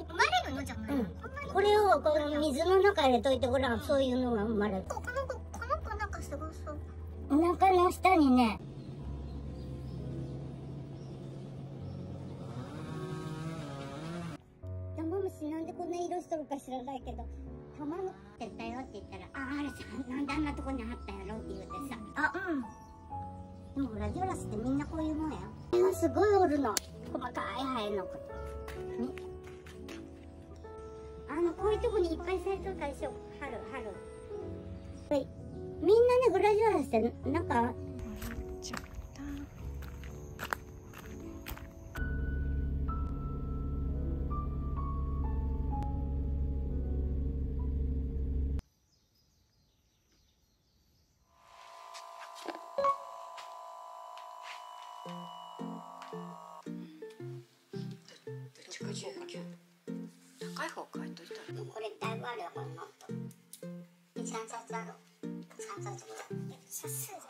え生まれるのじゃない、うん。こんなにこれをこの水の中入れといてごらんそういうのが生まれる。この子この子なんかすごそう。お腹の下にねなんでこんな色しとるか知らないけど玉のってったよって言ったら「あああれさなんであんなとこにあったんやろ」って言うてさ。あうん。でもラジオラスってみんなこういうもんや。よすごいおるの。細かいハエのこと。にあのこういうとこにいっぱい咲いとったでしょ春春。はい。みんなねグラジオラスってなんかちゃった近く高い方でもこれだいぶあるよこれノート。23冊ある。3冊ぐらい。冊数じゃ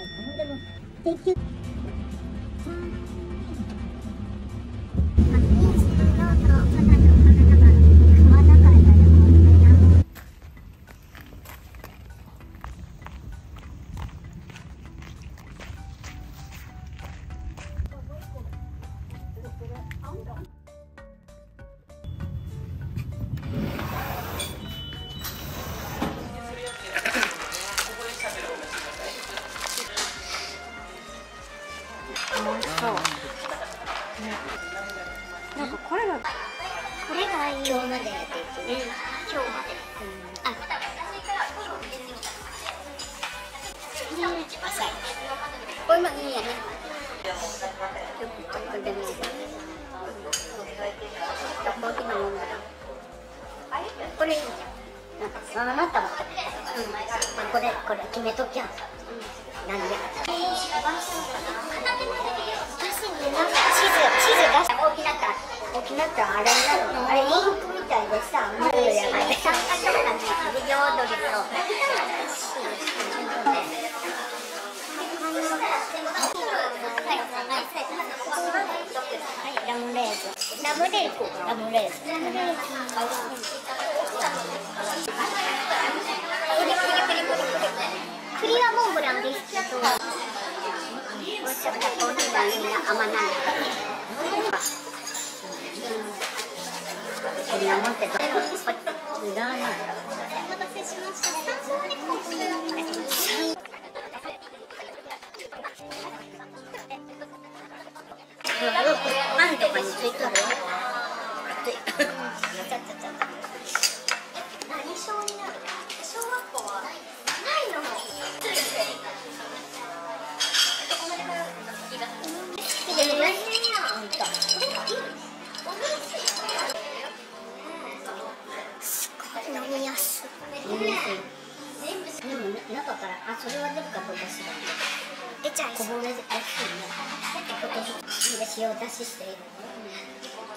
ほんでも結美味しそう、ね、なんかこれがこれがいい。今日までやっていく今日まで。あ浅いこれこれいい。じゃんあなたもうん。これこれ決めときゃ。なん。なんか地図地図出した大きなった大きなったあれなのあれインクみたいでさまずやね参加とかねビデオ踊りとラムレーズラムレーズラムレーズラムレーズンクリクリクリクリクリクリそう美味しかったコーヒーがみんな甘なんだこんなもんってどういらないお待たせしまでコーヒーパンとかについてる何小になる小学校はないの塩出ししている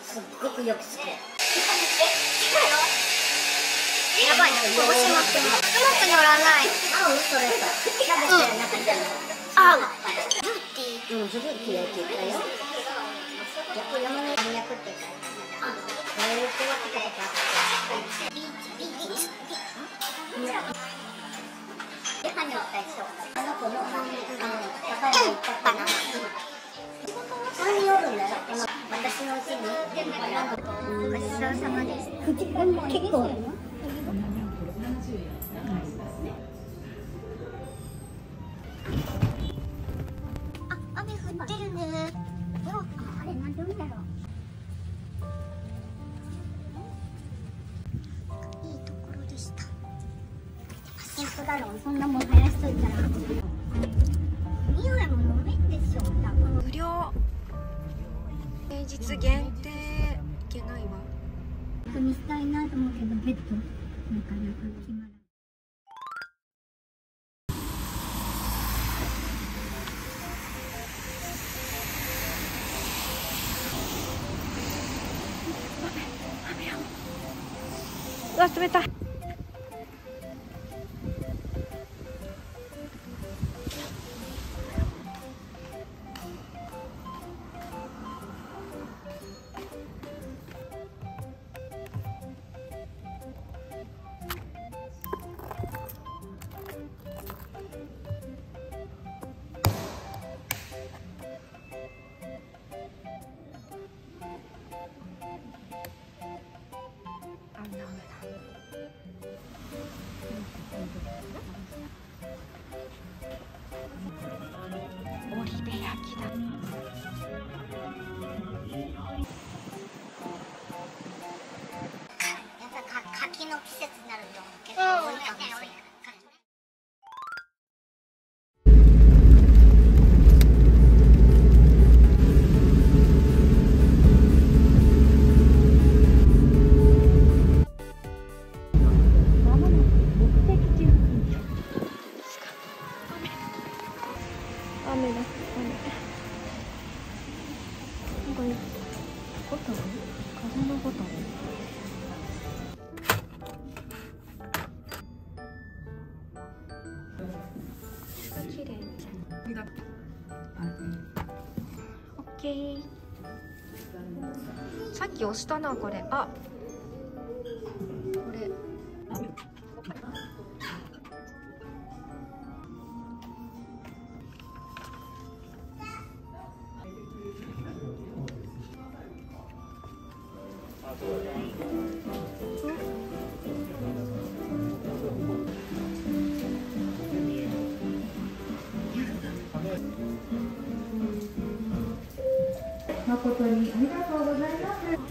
すっごくよく好きやばい。しまってもうまく乗らない。合うそれとキャベツや中に合うフルーティーうん。フルーティーやって言ったよ焼き山って書いてあるこれをことあったビーチビーチで。あの子の、高いの行ったかな。それによるんだよ。この私のうちに。ごちそうさまです結構。あ雨降ってるねああれ、なんで見たろういいところでした本当だろう。そんなもん生やしといたら。日限定いけないわにしたいなと思うけど、ベッド。なかなか決まらない。うわ冷たいしたなこれ。あ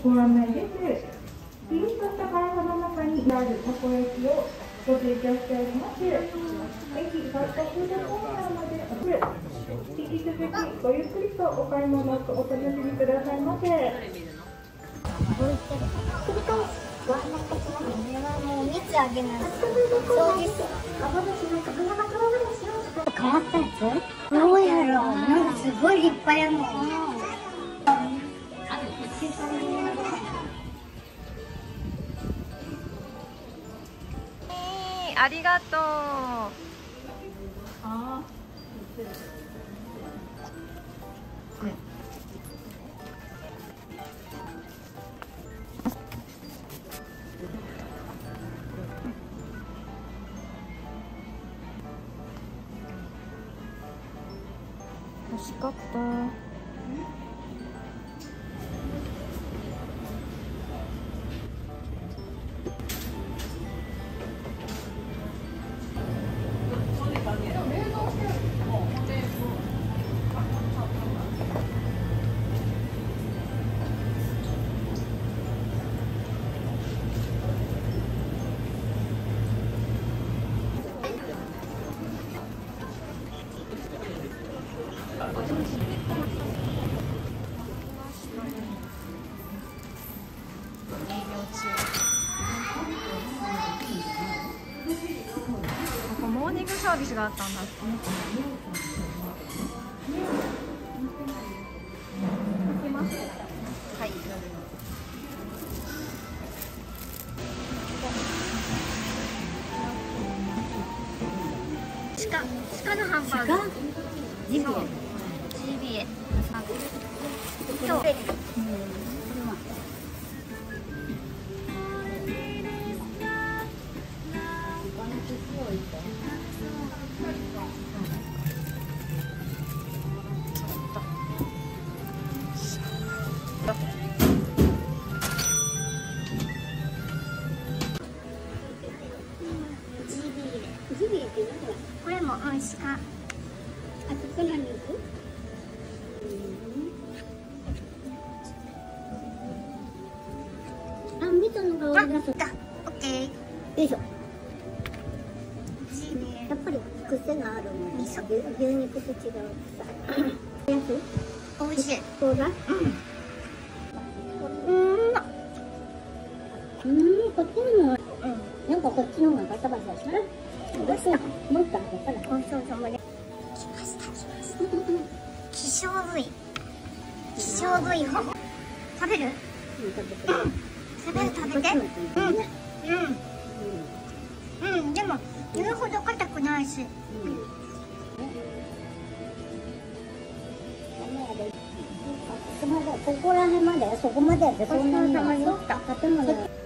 ご案内です。ピリッとした辛さの中にあるたこ焼きをご提供しております。駅ファストフードコーナーまで。引き続きごゆっくりとお買い物をお楽しみくださいませ。もう蜜あげない。そうです。変わったやつ？どうやろうなんかすごい立派やもん。ありがとう。ね。味しかったニングサービスがあったんだはい鹿鹿のハンバーグ。ジビエ。ジビエ。今日牛肉と違うさやつ美味しいそうだうん。うん、こっちのもなんかこっちの方がバサバサしないどうしたもっとあるからごちそうさまで来ました来ました希少部位希少部位を食べる食べる食べてうん。うんうんでも言うほど硬くないし。うんここら辺までそこまでやってそんなにはごちそうさま建物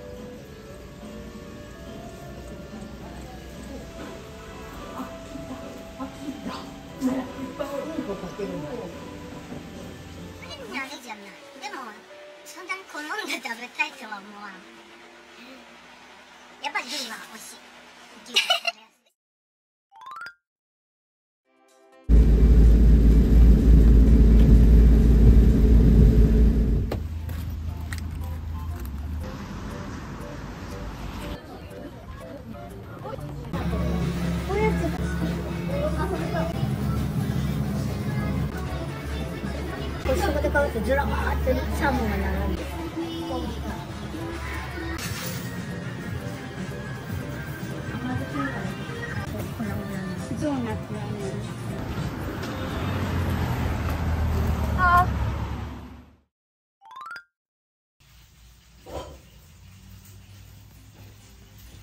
サーモンが並んでそうなってないね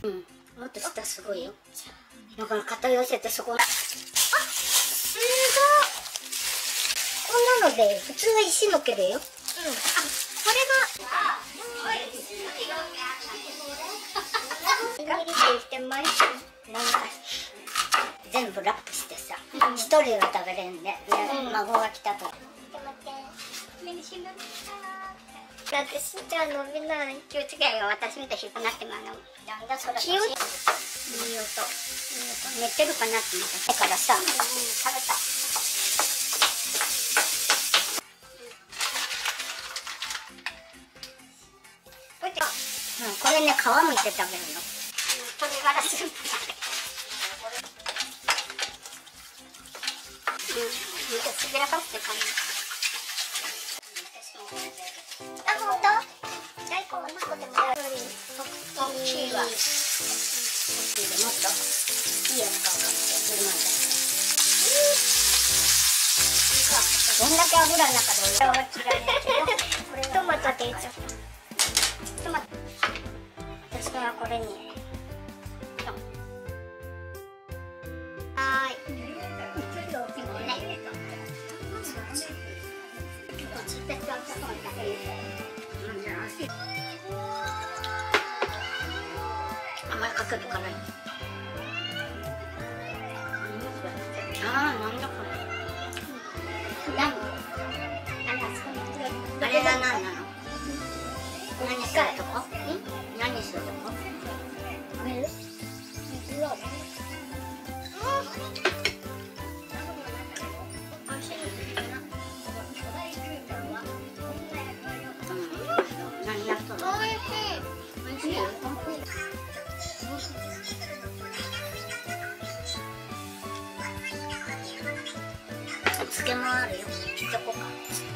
うんもっと下すごいよだから肩寄せてそこ。あすごい。こんなので普通は石の毛でよ。これが握りでして毎週なんか全部ラップしてさ一人は食べれんで、で孫が来たとだってしんちゃん伸びない気をつけよ私みたいに引っ張ってまうのなんだそれ気をいい音寝てるかなって思っただからさ、うん食べた皮むいて食べるの。鶏ガラスープうん。すべらかして感じあ本当大根どん。だけ油の中で俺は嫌いだけどこれトマトって言っちゃったトマト私はこれに。はい。ねあまりかけるかない。何すると思う？るあるよ。きっとこか。